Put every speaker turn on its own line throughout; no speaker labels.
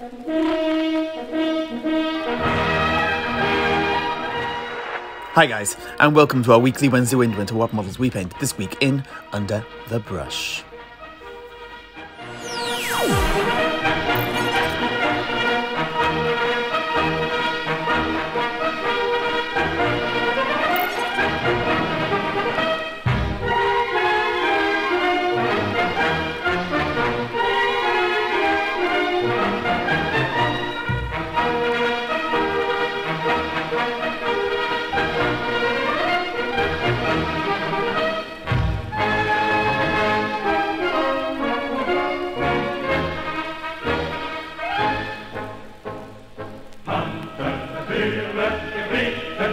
Hi, guys, and welcome to our weekly Wednesday window into what models we paint this week in Under the Brush.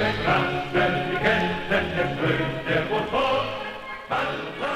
Der Kraft, der Legenden, der Fröhn, der Motor, Ballast.